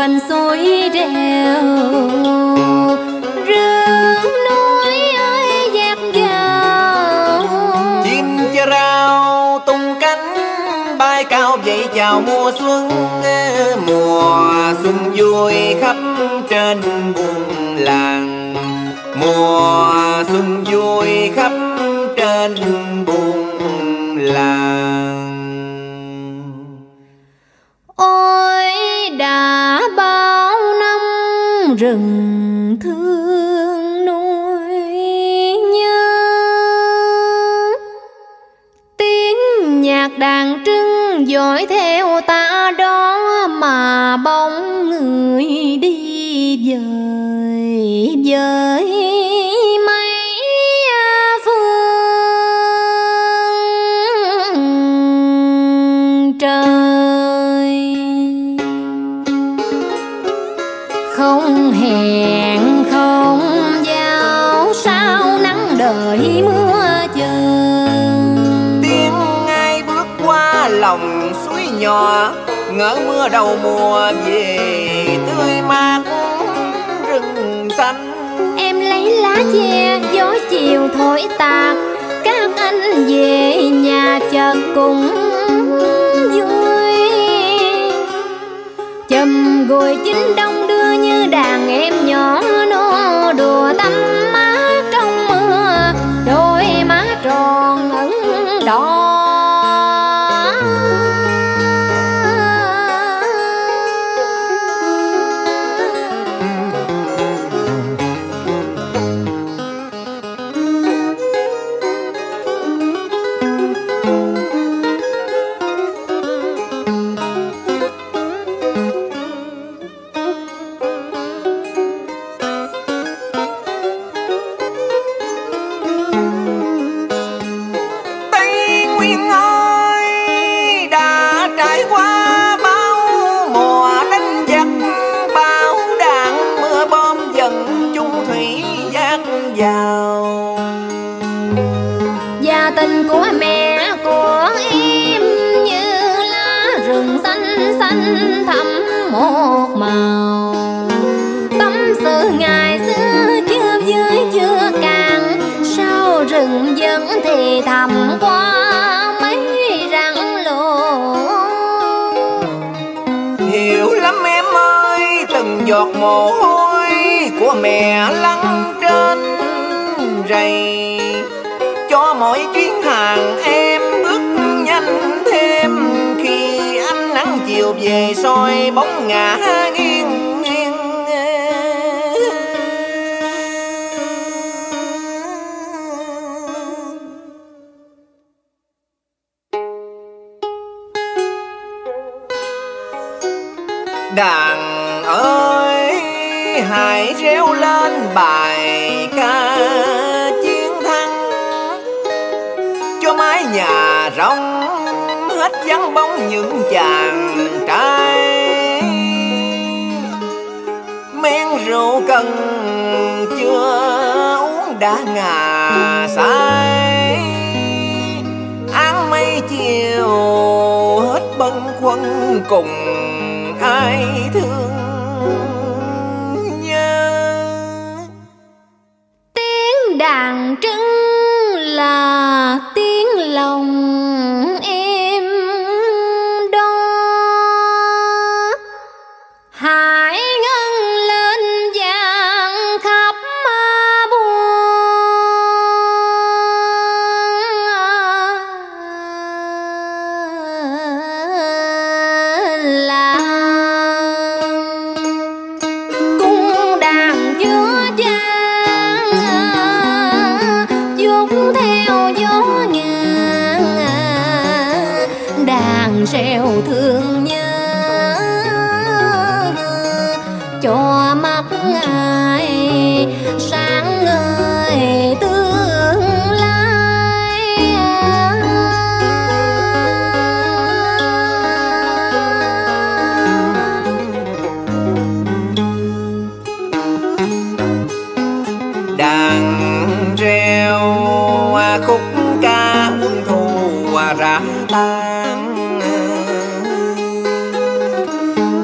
bần suối đèo rừng núi ơi dạt dào. Chim chơ rao, tung cánh, bay cao dậy chào mùa xuân. Mùa xuân vui khắp trên buôn làng. Mùa xuân vui khắp trên buôn làng. Đàn trưng dõi theo ta đó mà bóng người đi dời dời mấy phương trời. Không hẹn không giao, sao nắng đợi mưa chờ? Lòng suối nhỏ, ngỡ mưa đầu mùa về tươi mát, rừng xanh. Em lấy lá che, gió chiều thổi tạt các anh về nhà chợt cùng vui. Chầm gùi chính đông đưa như đàn em nhỏ xanh xanh thẳm một màu. Tâm sự ngày xưa chưa dưới, chưa càng. Sao rừng vẫn thì thầm qua mấy rặng lộ hiểu lắm em ơi, từng giọt mồ hôi của mẹ lăn trên rầy. Cho mỗi chuyến hàng em bước nhanh nắng chiều về soi bóng ngã nghiêng nghiêng. Đàn ơi, hãy reo lên bài ca chiến thắng, cho mái nhà rộng vắng bóng những chàng trai. Men rượu cần chưa uống đã ngà say. Áng mây chiều hết bân quân cùng ai thương tiếng đàn trưng là tiếng lòng. Dũng theo gió ngàn đàn reo thương nhớ cho mắt ai rạng rã tan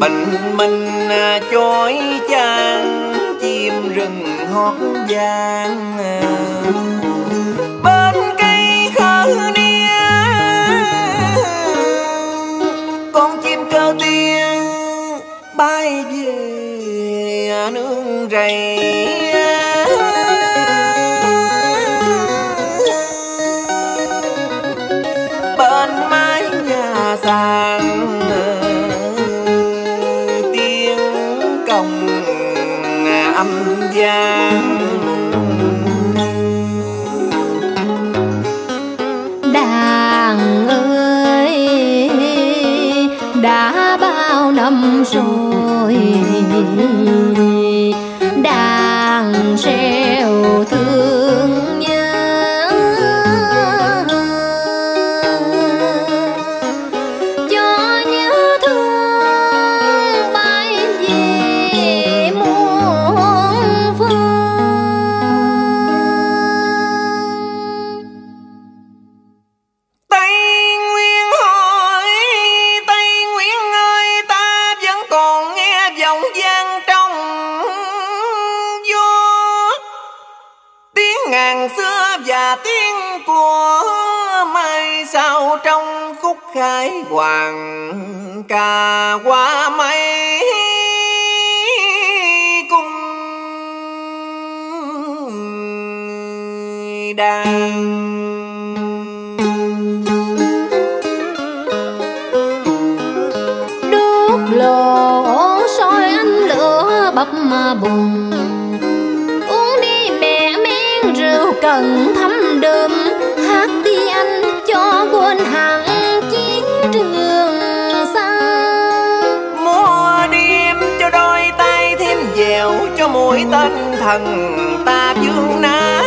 bình minh à, chói chang, chim rừng hót vang. Bên cây khơ nia con chim cơ tiên bay về nương rầy. Sang tiếng công âm vang. Đàn ơi đã bao năm rồi. Đàn reo ngàn xưa và tiếng của mai sau trong khúc khai hoàng ca qua mây cung đàn. Đốt lò soi ánh lửa bập mà bùng cần thấm đơm hát đi anh cho quên hẳn chiến trường xa. Mùa đêm cho đôi tay thêm dẻo, cho mũi tên thần ta vương ná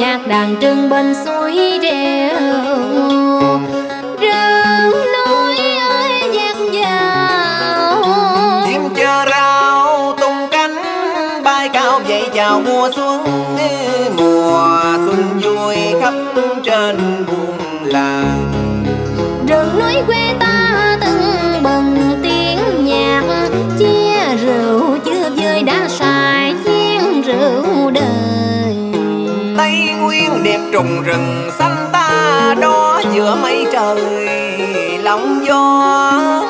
nhạc đàn trưng bên suối đèo trùng rừng xanh ta đó giữa mây trời lòng gió